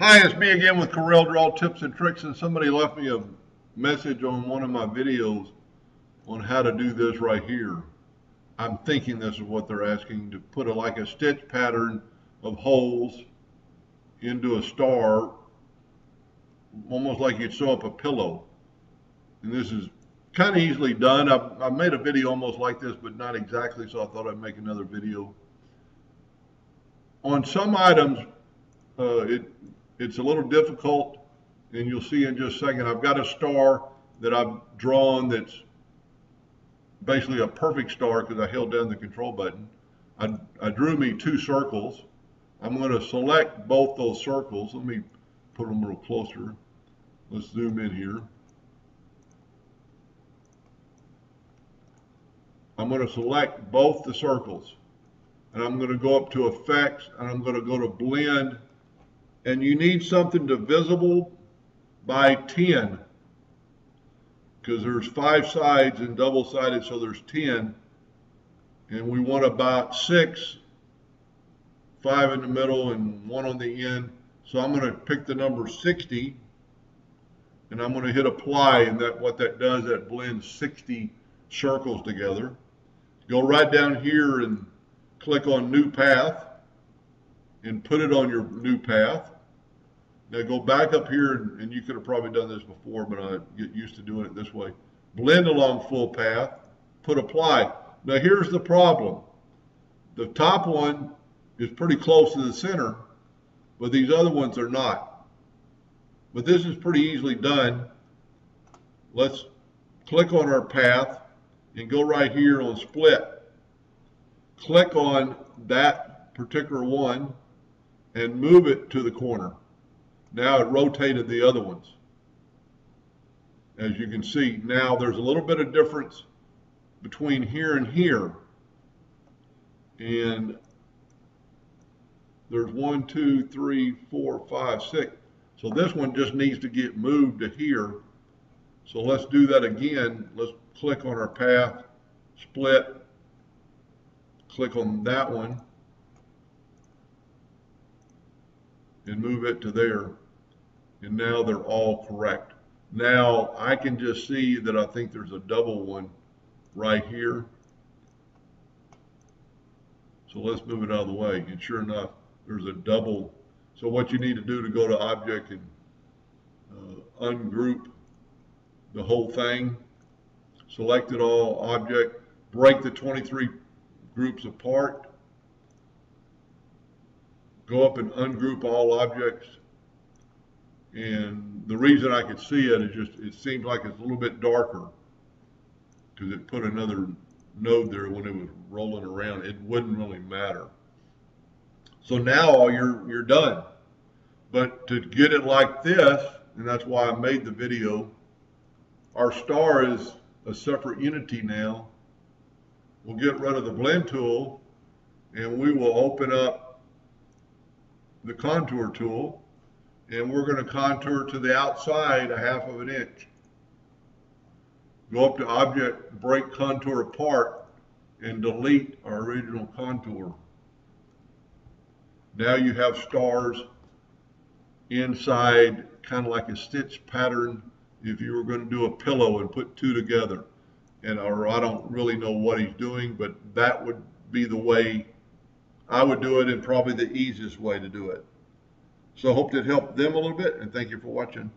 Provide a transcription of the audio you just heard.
Hi, it's me again with Corel Draw Tips and Tricks, and somebody left me a message on one of my videos on how to do this right here. I'm thinking this is what they're asking, to put a, like a stitch pattern of holes into a star, almost like you'd sew up a pillow. And this is kind of easily done. I've, I've made a video almost like this, but not exactly, so I thought I'd make another video. On some items, uh, it it's a little difficult, and you'll see in just a second. I've got a star that I've drawn that's basically a perfect star because I held down the control button. I, I drew me two circles. I'm going to select both those circles. Let me put them a little closer. Let's zoom in here. I'm going to select both the circles and I'm going to go up to effects and I'm going to go to blend and you need something divisible by 10 because there's five sides and double sided so there's 10 and we want about six five in the middle and one on the end. So I'm going to pick the number 60 and I'm going to hit apply and that what that does that blends 60 circles together. Go right down here and click on new path and put it on your new path now go back up here, and, and you could have probably done this before, but I get used to doing it this way. Blend along full path, put apply. Now here's the problem. The top one is pretty close to the center, but these other ones are not. But this is pretty easily done. Let's click on our path and go right here on split. Click on that particular one and move it to the corner. Now it rotated the other ones. As you can see, now there's a little bit of difference between here and here. And there's one, two, three, four, five, six. So this one just needs to get moved to here. So let's do that again. Let's click on our path, split, click on that one. And move it to there. And now they're all correct. Now I can just see that I think there's a double one right here. So let's move it out of the way. And sure enough, there's a double. So what you need to do to go to object and uh, ungroup the whole thing, select it all, object, break the 23 groups apart, go up and ungroup all objects. And the reason I could see it is just, it seems like it's a little bit darker because it put another node there when it was rolling around. It wouldn't really matter. So now you're, you're done. But to get it like this, and that's why I made the video, our star is a separate unity now. We'll get rid of the blend tool and we will open up the contour tool and we're going to contour to the outside a half of an inch. Go up to object, break contour apart and delete our original contour. Now you have stars inside kind of like a stitch pattern if you were going to do a pillow and put two together. And or I don't really know what he's doing, but that would be the way I would do it in probably the easiest way to do it. So hope that helped them a little bit and thank you for watching.